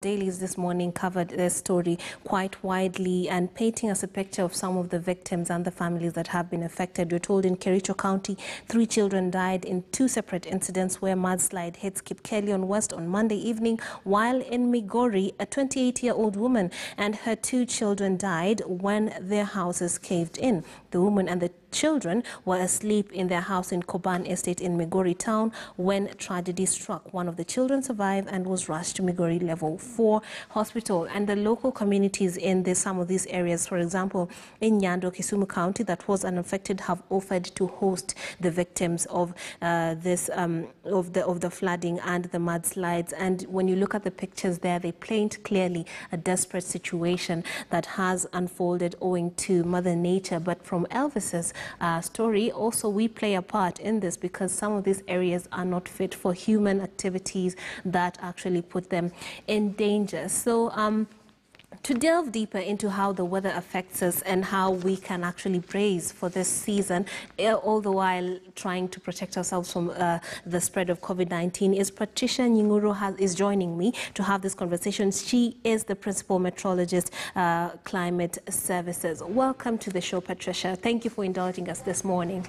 Dailies this morning covered this story quite widely and painting us a picture of some of the victims and the families that have been affected. We're told in Kericho County, three children died in two separate incidents where mudslide hit Kipkelion West on Monday evening, while in Migori, a 28-year-old woman and her two children died when their houses caved in. The woman and the children were asleep in their house in Koban Estate in Migori town when tragedy struck. One of the children survived and was rushed to Migori Level 4 hospital. And the local communities in the, some of these areas, for example, in Nyando, Kisumu County, that was unaffected, have offered to host the victims of uh, this um, of the of the flooding and the mudslides. And when you look at the pictures there, they paint clearly a desperate situation that has unfolded owing to Mother Nature. But from Elvis's uh, story, also we play a part in this because some of these areas are not fit for human activities that actually put them in danger. So. Um, to delve deeper into how the weather affects us and how we can actually brace for this season, eh, all the while trying to protect ourselves from uh, the spread of COVID-19, is Patricia Nyinguro has, is joining me to have this conversation. She is the principal meteorologist, uh, Climate Services. Welcome to the show, Patricia. Thank you for indulging us this morning.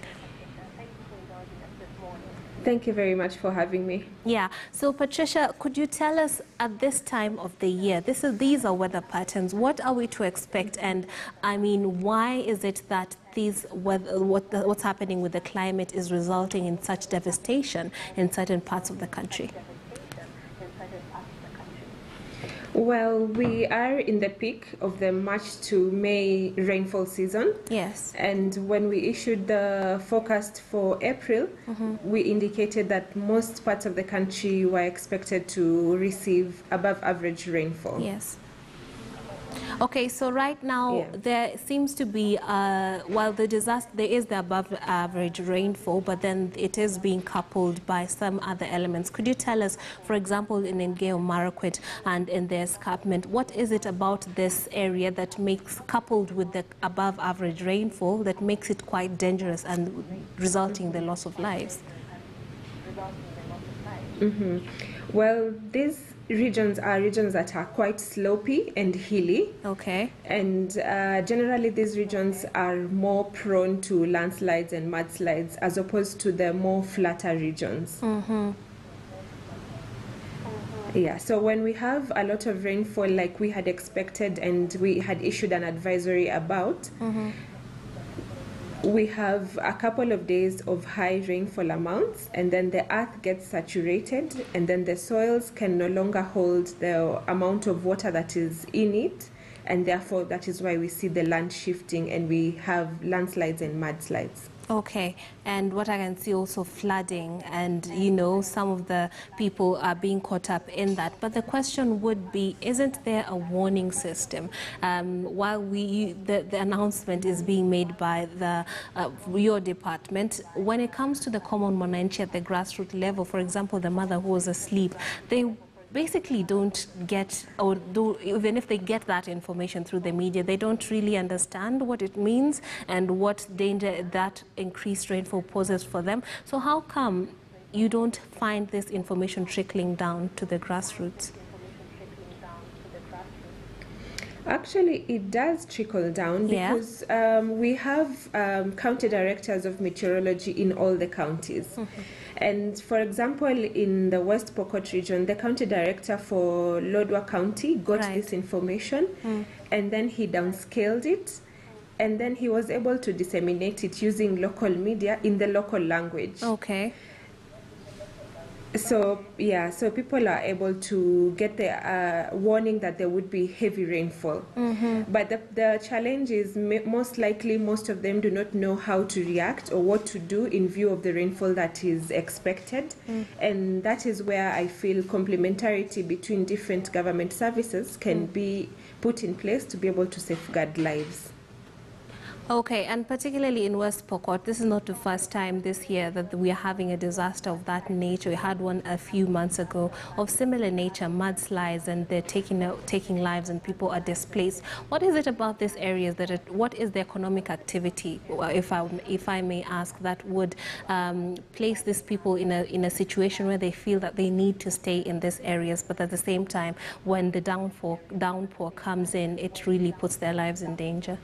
Thank you very much for having me. Yeah. So, Patricia, could you tell us at this time of the year, this is, these are weather patterns. What are we to expect? And I mean, why is it that these weather, what the, what's happening with the climate is resulting in such devastation in certain parts of the country? Well, we are in the peak of the March to May rainfall season. Yes. And when we issued the forecast for April, Mm-hmm. we indicated that most parts of the country were expected to receive above average rainfall. Yes. Okay, so right now Yeah. there seems to be, uh, while the disaster, there is the above average rainfall, but then it is being coupled by some other elements. Could you tell us, for example, in Elgeyo Marakwet and in the escarpment, what is it about this area that makes, coupled with the above average rainfall, that makes it quite dangerous and resulting in the loss of lives? Well, these regions are regions that are quite slopy and hilly. Okay. And uh, generally, these regions are more prone to landslides and mudslides as opposed to the more flatter regions. Mm-hmm. Uh-huh. Yeah, so when we have a lot of rainfall like we had expected and we had issued an advisory about, mm-hmm. We have a couple of days of high rainfall amounts and then the earth gets saturated and then the soils can no longer hold the amount of water that is in it and therefore that is why we see the land shifting and we have landslides and mudslides. Okay, and what I can see also flooding, and you know, some of the people are being caught up in that. But the question would be isn't there a warning system? Um, while we, the, the announcement is being made by the, uh, your department, when it comes to the common mwananchi at the grassroots level, for example, the mother who was asleep, they basically don't get or do even if they get that information through the media they don't really understand what it means and what danger that increased rainfall poses for them so how come you don't find this information trickling down to the grassroots Actually, it does trickle down Yeah. because um, we have um, county directors of meteorology in all the counties. Mm-hmm. And for example, in the West Pokot region, the county director for Lodwar County got Right. this information mm. and then he downscaled it. And then he was able to disseminate it using local media in the local language. okay So yeah, so people are able to get the uh, warning that there would be heavy rainfall. Mm-hmm. But the, the challenge is m- most likely most of them do not know how to react or what to do in view of the rainfall that is expected, mm. and that is where I feel complementarity between different government services can mm. be put in place to be able to safeguard lives. Okay, and particularly in West Pokot, this is not the first time this year that we are having a disaster of that nature. We had one a few months ago of similar nature, mudslides, and they're taking taking lives and people are displaced. What is it about these areas that it, what is the economic activity, if I if I may ask, that would um, place these people in a in a situation where they feel that they need to stay in these areas, but at the same time, when the downpour downpour comes in, it really puts their lives in danger.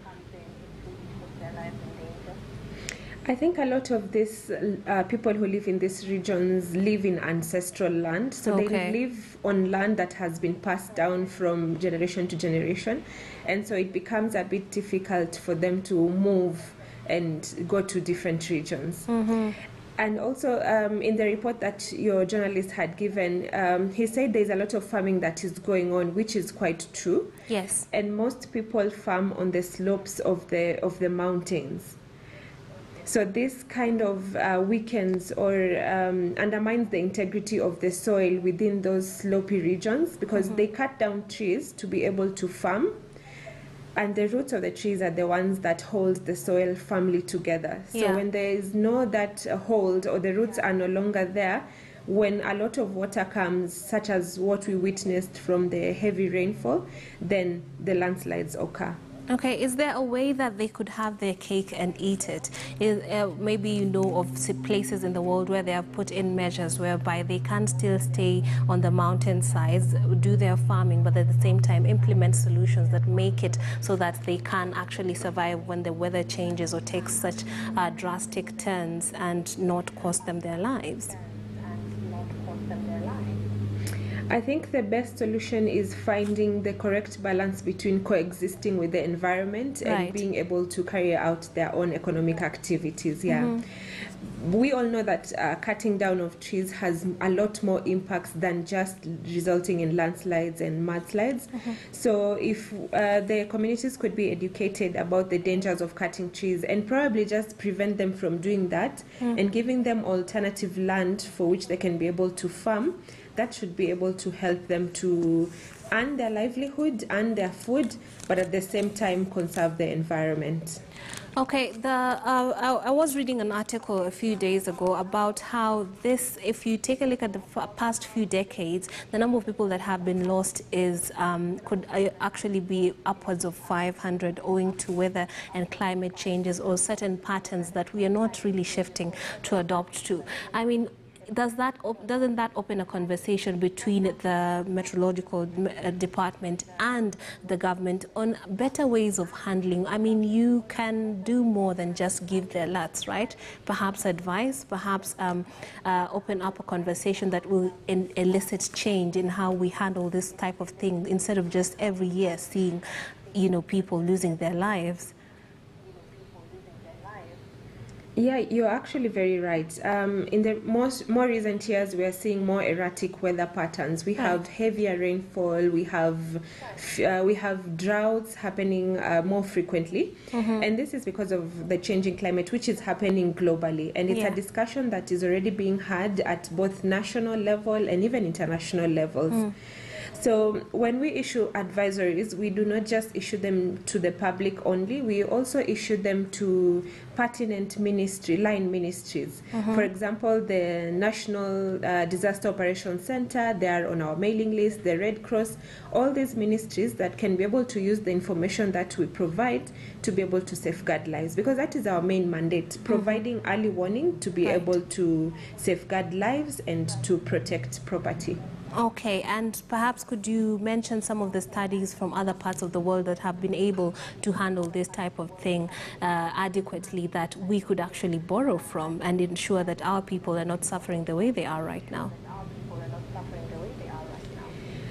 I think a lot of these uh, people who live in these regions live in ancestral land. So Okay. they live on land that has been passed down from generation to generation. And so it becomes a bit difficult for them to move and go to different regions. And also, um, in the report that your journalist had given, um, he said there's a lot of farming that is going on, which is quite true. Yes. And most people farm on the slopes of the of the mountains. So this kind of uh, weakens or um, undermines the integrity of the soil within those slopy regions because they cut down trees to be able to farm, and the roots of the trees are the ones that hold the soil firmly together. So Yeah. when there is no that hold or the roots are no longer there, when a lot of water comes, such as what we witnessed from the heavy rainfall, then the landslides occur. Okay, is there a way that they could have their cake and eat it? Is, uh, maybe you know of places in the world where they have put in measures whereby they can still stay on the mountain sides, do their farming, but at the same time implement solutions that make it so that they can actually survive when the weather changes or takes such uh, drastic turns and not cost them their lives. I think the best solution is finding the correct balance between coexisting with the environment and Right. being able to carry out their own economic activities. Yeah. We all know that uh, cutting down of trees has a lot more impacts than just resulting in landslides and mudslides. So, if uh, the communities could be educated about the dangers of cutting trees and probably just prevent them from doing that and giving them alternative land for which they can be able to farm, that should be able to help them to earn their livelihood, earn their food, but at the same time conserve the environment. Okay, the uh, I, I was reading an article a few days ago about how this, if you take a look at the past few decades, the number of people that have been lost is um, could uh, actually be upwards of 500, owing to weather and climate changes or certain patterns that we are not really shifting to adopt to. I mean. Does that doesn't that open a conversation between the meteorological m- uh, department and the government on better ways of handling? I mean, you can do more than just give the alerts, right? Perhaps advice, perhaps um, uh, open up a conversation that will elicit change in how we handle this type of thing instead of just every year seeing, you know, people losing their lives. Yeah, you're actually very right. Um, in the most more recent years, we are seeing more erratic weather patterns. We have heavier rainfall. We have uh, we have droughts happening uh, more frequently, and this is because of the changing climate, which is happening globally. And it's Yeah. a discussion that is already being had at both national level and even international levels. So when we issue advisories, we do not just issue them to the public only. We also issue them to pertinent ministry line ministries. For example, the National uh, Disaster Operations Center, they are on our mailing list. The Red Cross, all these ministries that can be able to use the information that we provide to be able to safeguard lives, because that is our main mandate: providing early warning to be Right. able to safeguard lives and to protect property. Okay, and perhaps could you mention some of the studies from other parts of the world that have been able to handle this type of thing uh, adequately that we could actually borrow from and ensure that our people are not suffering the way they are right now?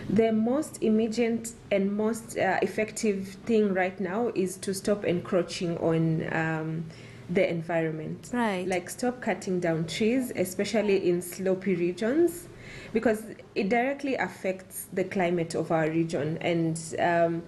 The most immediate and most uh, effective thing right now is to stop encroaching on um, the environment. Right. Like stop cutting down trees, especially in slopey regions, because it directly affects the climate of our region. And um,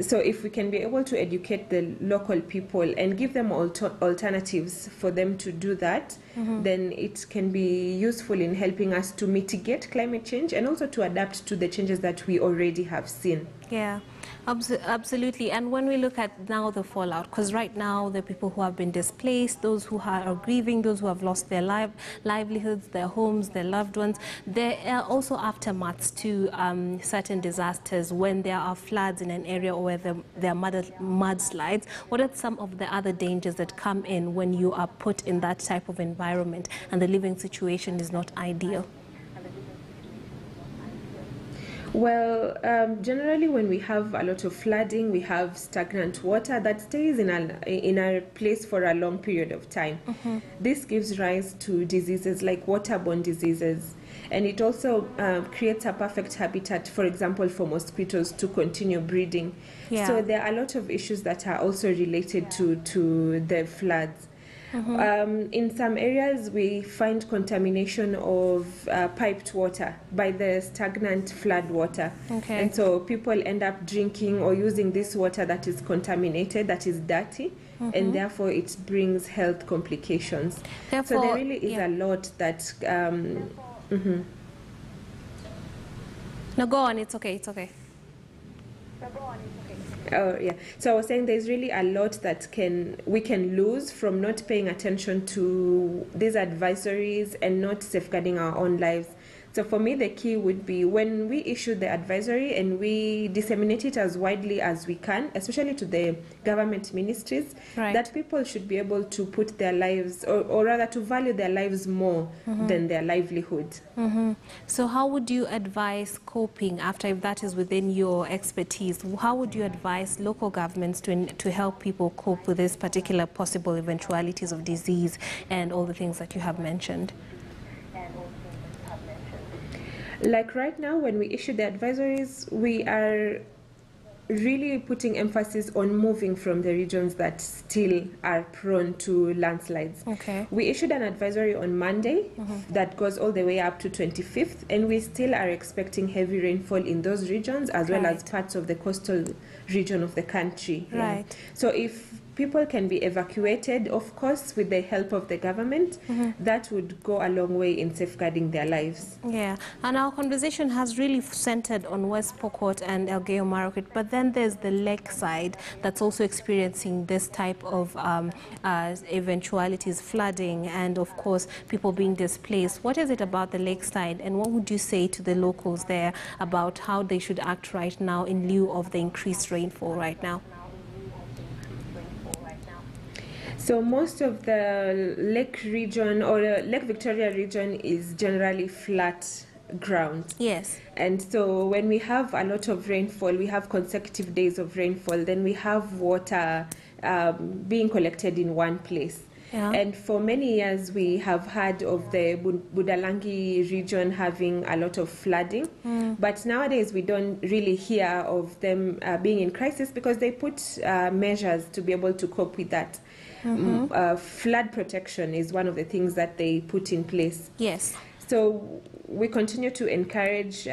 so, if we can be able to educate the local people and give them alter- alternatives for them to do that, then it can be useful in helping us to mitigate climate change and also to adapt to the changes that we already have seen. Yeah, absolutely. And when we look at now the fallout, because right now the people who have been displaced, those who are, grieving, those who have lost their livelihoods, their homes, their loved ones, there are also aftermaths to um, certain disasters when there are floods in an area or where there, there are mud, mudslides. What are some of the other dangers that come in when you are put in that type of environment and the living situation is not ideal? Well, um, generally, when we have a lot of flooding, we have stagnant water that stays in a, in a place for a long period of time. This gives rise to diseases like waterborne diseases. And it also um, creates a perfect habitat, for example, for mosquitoes to continue breeding. Yeah. So there are a lot of issues that are also related to, to the floods. Um, in some areas, we find contamination of uh, piped water by the stagnant flood water. Okay. And so people end up drinking or using this water that is contaminated, that is dirty, and therefore it brings health complications. so Therefore, there really is yeah. a lot that. Um, mhm. No, go on. It's okay. It's okay. Oh yeah. So I was saying there's really a lot that can we can lose from not paying attention to these advisories and not safeguarding our own lives. So for me, the key would be when we issue the advisory and we disseminate it as widely as we can, especially to the government ministries, Right. that people should be able to put their lives, or, or rather to value their lives more than their livelihood. hmm So, how would you advise coping after, if that is within your expertise? How would you advise local governments to, to help people cope with this particular possible eventualities of disease and all the things that you have mentioned? Like right now, when we issue the advisories, we are really putting emphasis on moving from the regions that still are prone to landslides. Okay. We issued an advisory on Monday mm-hmm. that goes all the way up to 25th, and we still are expecting heavy rainfall in those regions as well as parts of the coastal region of the country. Yeah. Right. So if people can be evacuated, of course, with the help of the government, that would go a long way in safeguarding their lives. Yeah, and our conversation has really centered on West Pokot and Elgeyo Marakwet, but then there's the lake side that's also experiencing this type of um, uh, eventualities, flooding, and of course people being displaced. What is it about the lake side, and what would you say to the locals there about how they should act right now in lieu of the increased rainfall right now? So most of the lake region or the Lake Victoria region is generally flat ground. Yes. And so when we have a lot of rainfall, we have consecutive days of rainfall, then we have water um, being collected in one place. Yeah. And for many years, we have heard of the Budalangi region having a lot of flooding. But nowadays, we don't really hear of them uh, being in crisis because they put uh, measures to be able to cope with that. Mm, uh, flood protection is one of the things that they put in place. Yes. So we continue to encourage uh,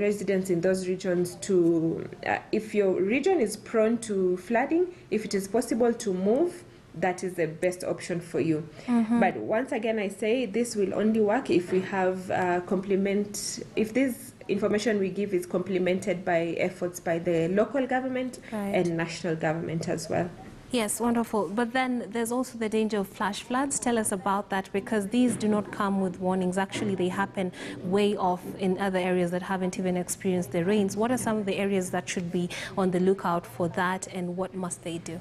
residents in those regions to, uh, if your region is prone to flooding, if it is possible to move, that is the best option for you. But once again, I say this will only work if we have uh, complement, if this information we give is complemented by efforts by the local government Right. and national government as well. Yes, wonderful. But then there's also the danger of flash floods. Tell us about that because these do not come with warnings. Actually, they happen way off in other areas that haven't even experienced the rains. What are some of the areas that should be on the lookout for that and what must they do?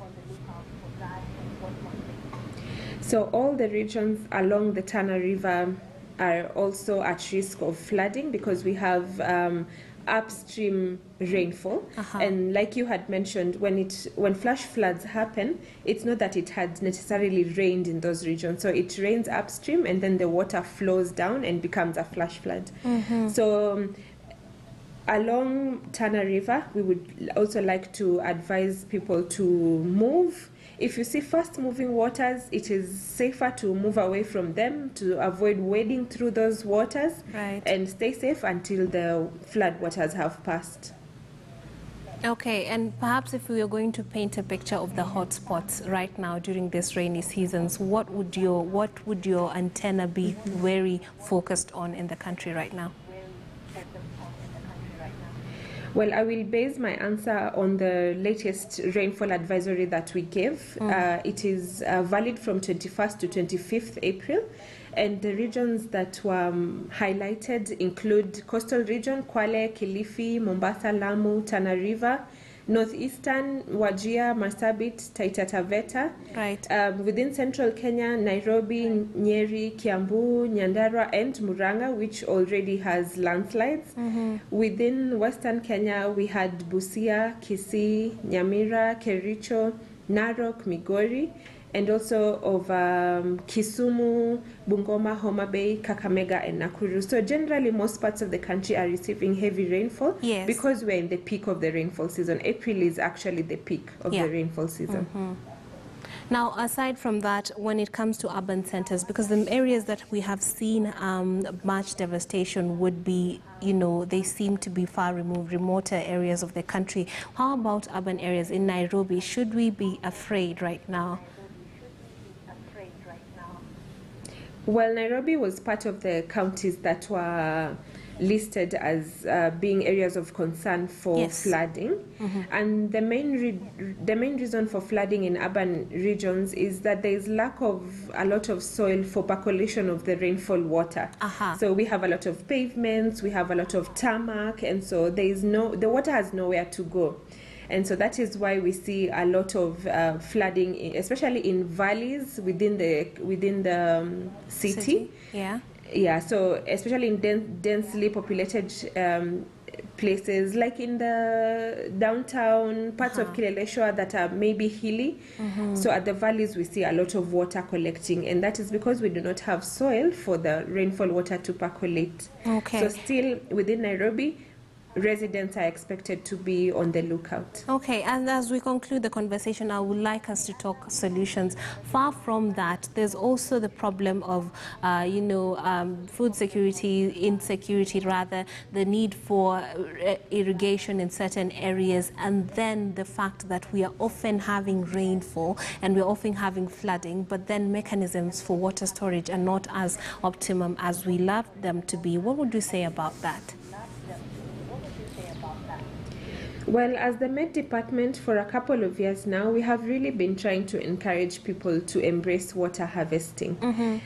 So all the regions along the Tana River are also at risk of flooding because we have um, upstream rainfall. Uh-huh. And like you had mentioned, when it when flash floods happen, it's not that it had necessarily rained in those regions. So it rains upstream, and then the water flows down and becomes a flash flood. So. Um, along Tana River, we would also like to advise people to move. If you see fast moving waters, it is safer to move away from them to avoid wading through those waters Right. and stay safe until the flood waters have passed. Okay, and perhaps if we are going to paint a picture of the hotspots right now during this rainy seasons, what would your what would your antenna be very focused on in the country right now? Well, I will base my answer on the latest rainfall advisory that we gave. Uh, it is uh, valid from 21st to 25th April, and the regions that were um, highlighted include coastal region Kwale, Kilifi, Mombasa, Lamu, Tana River, northeastern Wajir, Marsabit, Taita Taveta. Right. Um, within central Kenya, Nairobi, Nyeri, Kiambu, Nyandarua, and Muranga, which already has landslides. Within western Kenya, we had Busia, Kisii, Nyamira, Kericho, Narok, Migori, and also of um, Kisumu, Bungoma, Homa Bay, Kakamega, and Nakuru. So generally, most parts of the country are receiving heavy rainfall Yes. because we're in the peak of the rainfall season. April is actually the peak of Yeah. the rainfall season. Now, aside from that, when it comes to urban centers, because the areas that we have seen um, much devastation would be, you know, they seem to be far removed, remoter areas of the country. How about urban areas in Nairobi? Should we be afraid right now? Well, Nairobi was part of the counties that were listed as uh, being areas of concern for Yes. flooding, and the main re- the main reason for flooding in urban regions is that there is lack of a lot of soil for percolation of the rainfall water. Aha. So we have a lot of pavements, we have a lot of tarmac, and so there is no the water has nowhere to go. And so that is why we see a lot of uh, flooding, especially in valleys within the within the um, city. Yeah. Yeah, so especially in den- densely populated um, places like in the downtown parts of Kileleshwa that are maybe hilly. So at the valleys we see a lot of water collecting, and that is because we do not have soil for the rainfall water to percolate. Okay. So still within Nairobi, residents are expected to be on the lookout. Okay, and as we conclude the conversation, I would like us to talk solutions. Far from that, there's also the problem of, uh, you know, um, food security, insecurity rather, the need for uh, irrigation in certain areas, and then the fact that we are often having rainfall and we're often having flooding, but then mechanisms for water storage are not as optimum as we love them to be. What would you say about that? Well, as the Met Department, for a couple of years now, we have really been trying to encourage people to embrace water harvesting.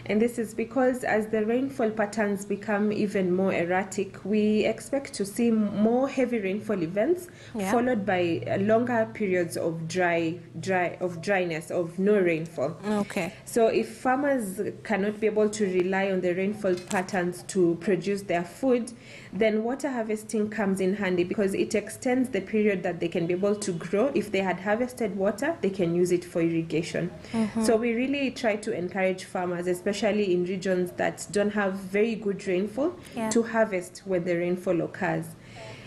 And this is because as the rainfall patterns become even more erratic, we expect to see more heavy rainfall events Yeah. followed by uh, longer periods of dry, dry, of dryness, of no rainfall. Okay. So, if farmers cannot be able to rely on the rainfall patterns to produce their food, then water harvesting comes in handy because it extends the period that they can be able to grow. If they had harvested water, they can use it for irrigation. Mm-hmm. So, we really try to encourage farmers, especially in regions that don't have very good rainfall, Yeah. to harvest when the rainfall occurs.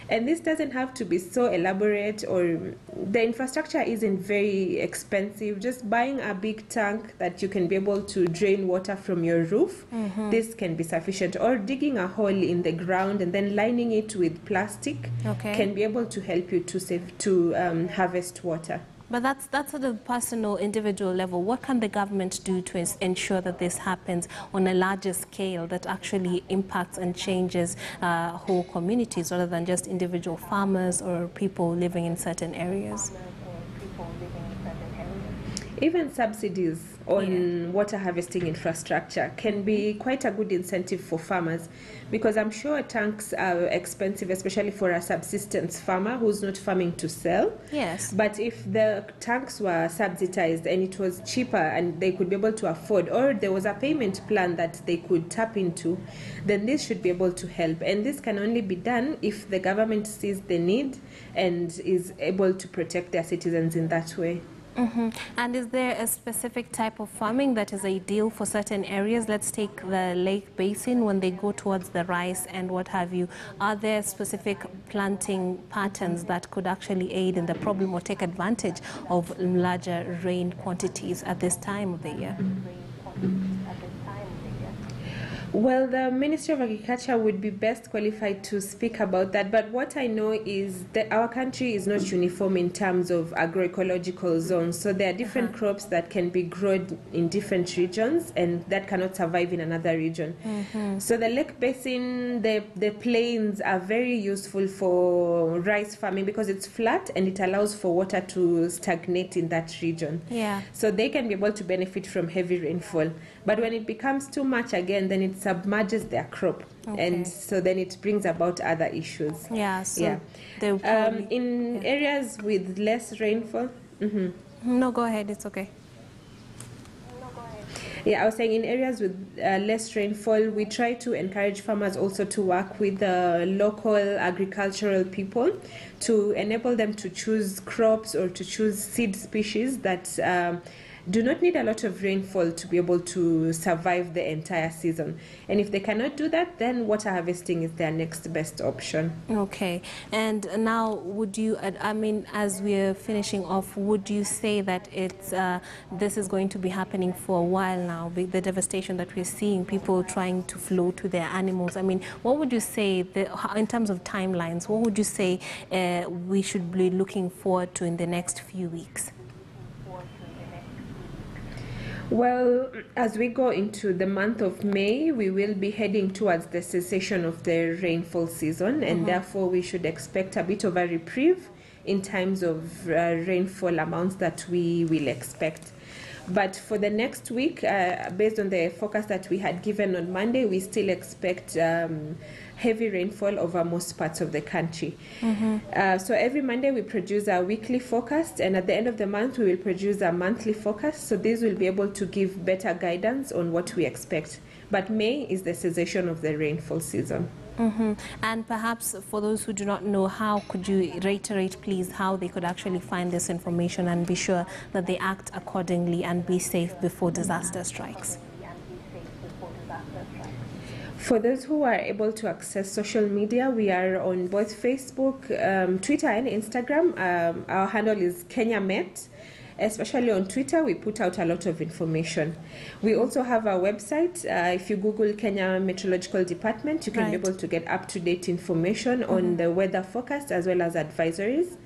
And this doesn't have to be so elaborate or the infrastructure isn't very expensive. Just buying a big tank that you can be able to drain water from your roof, this can be sufficient. Or digging a hole in the ground and then lining it with plastic Okay. can be able to help you to save to um, harvest water. But that's that's at a personal, individual level. What can the government do to ensure that this happens on a larger scale that actually impacts and changes uh, whole communities rather than just individual farmers or people living in certain areas? Even subsidies on water harvesting infrastructure can be quite a good incentive for farmers because I'm sure tanks are expensive, especially for a subsistence farmer who's not farming to sell. Yes. But if the tanks were subsidized and it was cheaper and they could be able to afford, or there was a payment plan that they could tap into, then this should be able to help. And this can only be done if the government sees the need and is able to protect their citizens in that way. Hmm And is there a specific type of farming that is ideal for certain areas? Let's take the lake basin when they go towards the rice and what have you. Are there specific planting patterns that could actually aid in the problem or take advantage of larger rain quantities at this time of the year? Well, the Ministry of Agriculture would be best qualified to speak about that. But what I know is that our country is not uniform in terms of agroecological zones. So there are different Uh-huh. crops that can be grown in different regions and that cannot survive in another region. Mm-hmm. So the lake basin, the, the plains are very useful for rice farming because it's flat and it allows for water to stagnate in that region. Yeah. So they can be able to benefit from heavy rainfall. But when it becomes too much again, then it submerges their crop. Okay. And so then it brings about other issues. Yeah. So Yeah. Um, probably. in areas with less rainfall, mhm. no, go ahead. It's okay. Yeah, I was saying in areas with uh, less rainfall, we try to encourage farmers also to work with the local agricultural people to enable them to choose crops or to choose seed species that um, do not need a lot of rainfall to be able to survive the entire season. And if they cannot do that, then water harvesting is their next best option. Okay. And now, would you? I mean, as we're finishing off, would you say that it's uh, this is going to be happening for a while now? The, the devastation that we're seeing, people trying to flow to their animals. I mean, what would you say the, in terms of timelines? What would you say uh, we should be looking forward to in the next few weeks? Well, as we go into the month of May, we will be heading towards the cessation of the rainfall season, and therefore we should expect a bit of a reprieve in terms of uh, rainfall amounts that we will expect. But for the next week, uh, based on the forecast that we had given on Monday, we still expect um, heavy rainfall over most parts of the country. Uh, so every Monday we produce our weekly forecast, and at the end of the month we will produce our monthly forecast. So these will be able to give better guidance on what we expect. But May is the cessation of the rainfall season. hmm And perhaps for those who do not know, how could you reiterate, please, how they could actually find this information and be sure that they act accordingly and be safe before disaster strikes? For those who are able to access social media, we are on both Facebook, um, Twitter, and Instagram. Um, our handle is Kenya Met. Especially on Twitter, we put out a lot of information. We also have our website. Uh, if you Google Kenya Meteorological Department, you can be able to get up to date information on the weather forecast as well as advisories.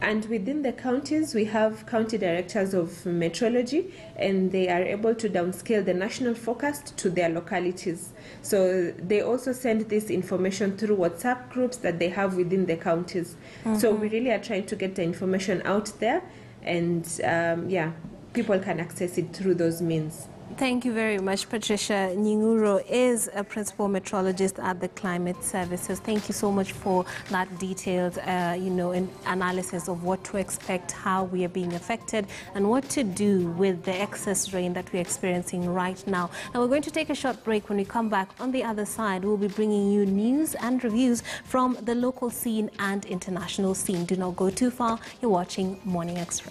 And within the counties, we have county directors of meteorology, and they are able to downscale the national forecast to their localities. So they also send this information through WhatsApp groups that they have within the counties. So we really are trying to get the information out there, and um, yeah, people can access it through those means. Thank you very much. Patricia Nyinguro is a principal meteorologist at the Climate Services. Thank you so much for that detailed, uh, you know, an analysis of what to expect, how we are being affected, and what to do with the excess rain that we're experiencing right now. Now we're going to take a short break. When we come back on the other side, we'll be bringing you news and reviews from the local scene and international scene. Do not go too far. You're watching Morning Express.